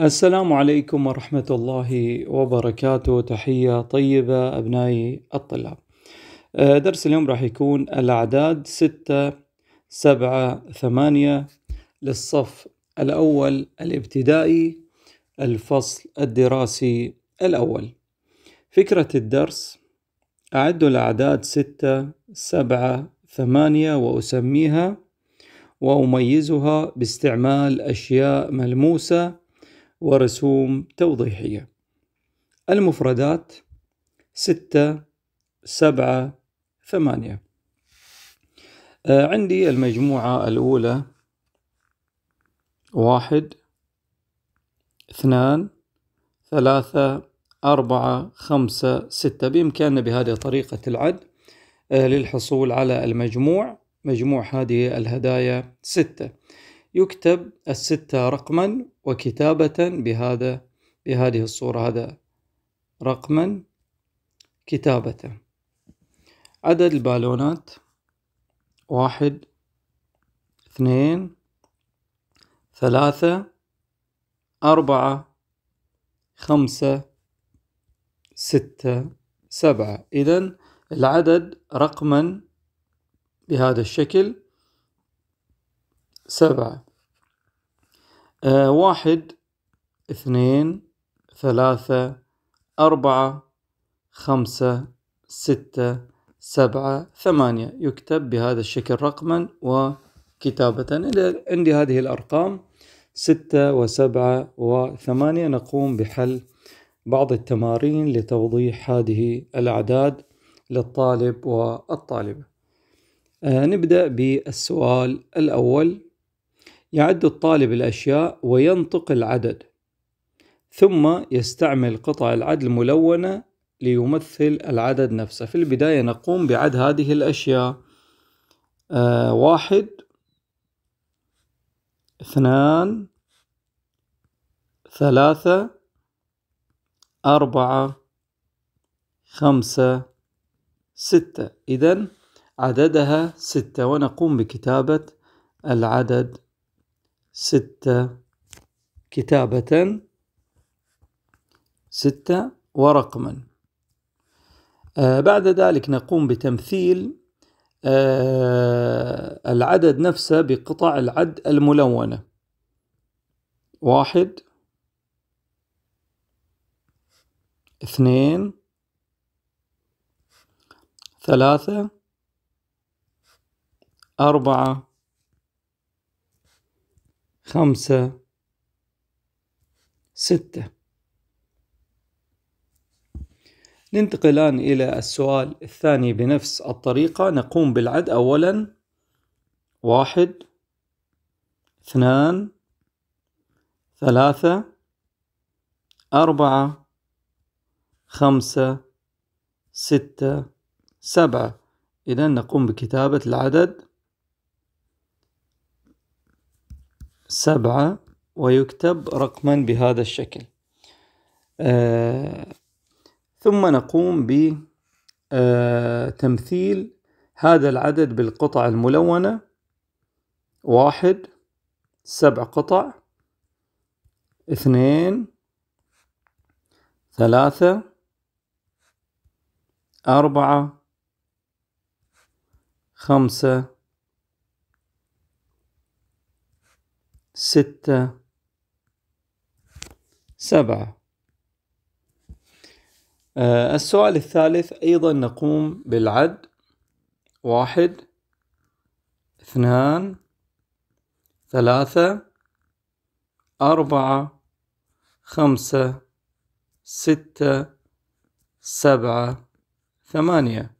السلام عليكم ورحمة الله وبركاته. تحية طيبة أبنائي الطلاب. آه، درس اليوم راح يكون الأعداد ستة سبعة ثمانية للصف الأول الابتدائي الفصل الدراسي الأول. فكرة الدرس أعد الأعداد ستة سبعة ثمانية وأسميها وأميزها باستعمال أشياء ملموسة ورسوم توضيحية. المفردات ستة سبعة ثمانية. آه، عندي المجموعة الأولى. واحد اثنان ثلاثة أربعة خمسة ستة. بإمكاننا بهذه طريقة العد آه، للحصول على المجموع. مجموع هذه الهدايا ستة. يكتب الستة رقما وكتابة بهذا بهذه الصورة هذا رقما كتابة. عدد البالونات واحد اثنين ثلاثة أربعة خمسة ستة سبعة. إذا العدد رقما بهذا الشكل سبعة. واحد اثنين ثلاثة أربعة خمسة ستة سبعة ثمانية. يكتب بهذا الشكل رقما وكتابة. عندي هذه الأرقام ستة وسبعة وثمانية. نقوم بحل بعض التمارين لتوضيح هذه الأعداد للطالب والطالبة. آه نبدأ بالسؤال الأول. يعد الطالب الأشياء وينطق العدد ثم يستعمل قطع العد الملونة ليمثل العدد نفسه. في البداية نقوم بعد هذه الأشياء. آه واحد اثنان ثلاثة أربعة خمسة ستة. إذا عددها ستة ونقوم بكتابة العدد ستة كتابة ستة ورقما. آه بعد ذلك نقوم بتمثيل آه العدد نفسه بقطع العد الملونة. واحد اثنين ثلاثة أربعة خمسة ستة. ننتقل الآن إلى السؤال الثاني بنفس الطريقة. نقوم بالعد أولا. واحد اثنان ثلاثة أربعة خمسة ستة سبعة. إذا نقوم بكتابة العدد. سبعة ويكتب رقما بهذا الشكل. آه ثم نقوم بتمثيل آه هذا العدد بالقطع الملونة. واحد سبع قطع. اثنين ثلاثة. أربعة خمسة. ستة سبعة. آه السؤال الثالث أيضا نقوم بالعد. واحد اثنان ثلاثة أربعة خمسة ستة سبعة ثمانية.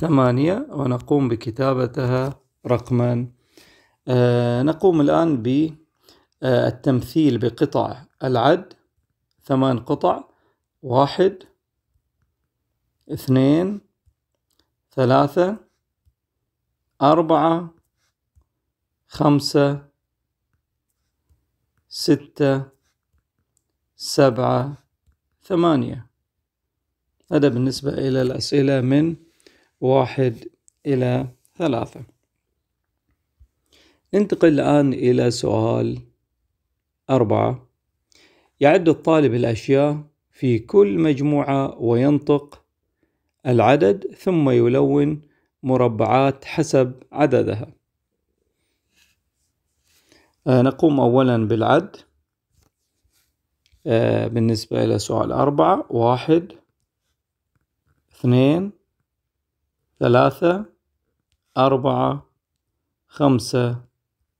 ثمانية ونقوم بكتابتها رقما. آه نقوم الآن بالتمثيل بقطع العد. ثمان قطع. واحد. اثنين. ثلاثة. أربعة. خمسة. ستة. سبعة. ثمانية. هذا بالنسبة إلى الأسئلة من واحد إلى ثلاثة. ننتقل الآن إلى سؤال أربعة. يعد الطالب الأشياء في كل مجموعة وينطق العدد ثم يلون مربعات حسب عددها. آه، نقوم أولا بالعد. آه، بالنسبة إلى سؤال أربعة واحد اثنين ثلاثة أربعة خمسة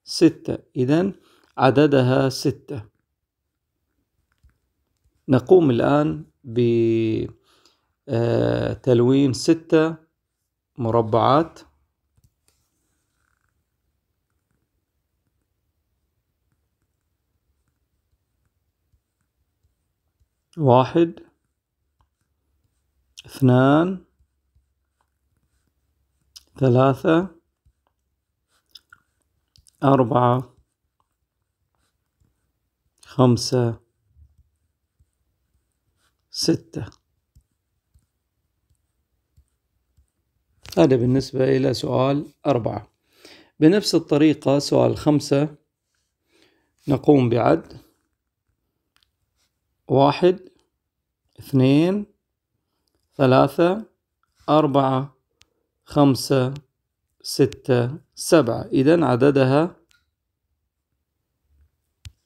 ستة. إذن عددها ستة. نقوم الآن بتلوين ستة مربعات. واحد اثنان ثلاثة أربعة خمسة ستة. هذا بالنسبة إلى سؤال أربعة. بنفس الطريقة سؤال خمسة نقوم بعد. واحد اثنين ثلاثة أربعة. خمسة ستة سبعة. إذا عددها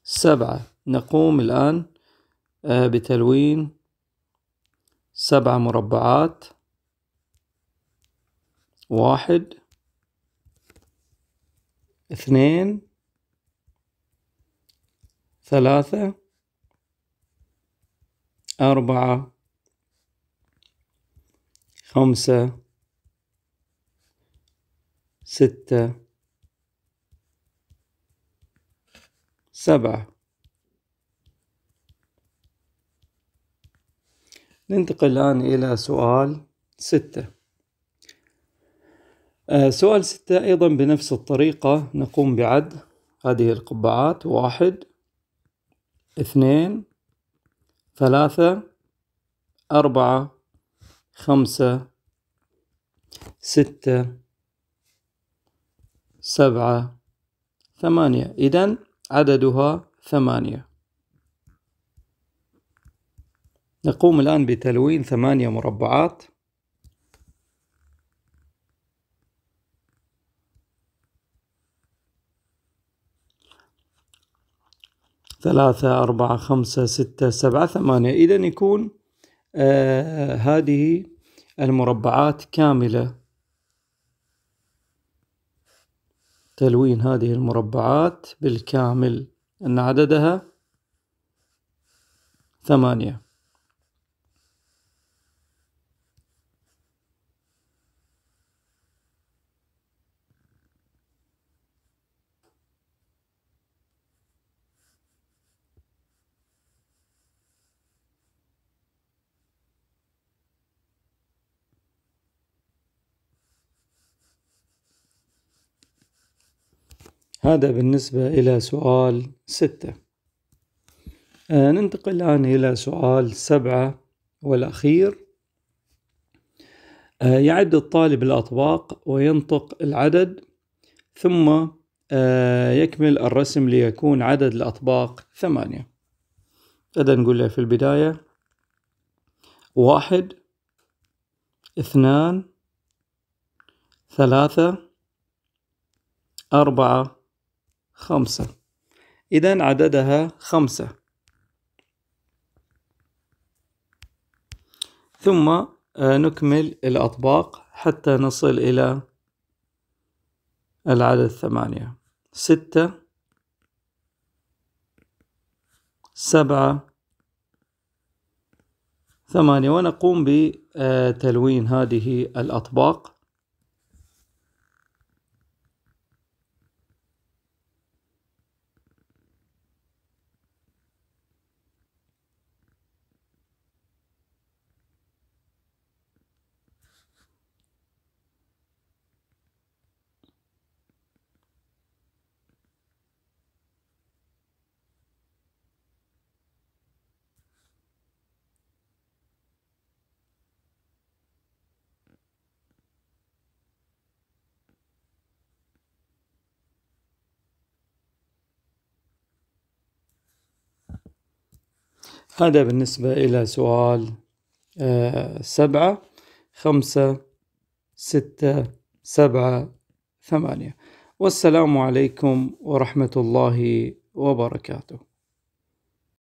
سبعة. نقوم الآن آه، بتلوين سبع مربعات. واحد اثنين ثلاثة أربعة خمسة ستة سبعة. ننتقل الآن إلى سؤال ستة. آه سؤال ستة أيضا بنفس الطريقة. نقوم بعد. هذه القبعات. واحد اثنين ثلاثة أربعة خمسة ستة. سبعة ثمانية. إذن عددها ثمانية. نقوم الآن بتلوين ثمانية مربعات. ثلاثة أربعة خمسة ستة سبعة ثمانية. إذا يكون آه هذه المربعات كاملة. تلوين هذه المربعات بالكامل. أن عددها ثمانية. هذا بالنسبة إلى سؤال ستة. آه ننتقل الآن إلى سؤال سبعة والأخير. آه يعد الطالب الأطباق وينطق العدد ثم آه يكمل الرسم ليكون عدد الأطباق ثمانية. هذا نقول له في البداية واحد اثنان ثلاثة أربعة خمسة. إذا عددها خمسة. ثم آه، نكمل الأطباق حتى نصل إلى العدد ثمانية ستة. سبعة. ثمانية. ونقوم بتلوين هذه الأطباق. هذا بالنسبة إلى سؤال آه، سبعة خمسة ستة سبعة ثمانية. والسلام عليكم ورحمة الله وبركاته.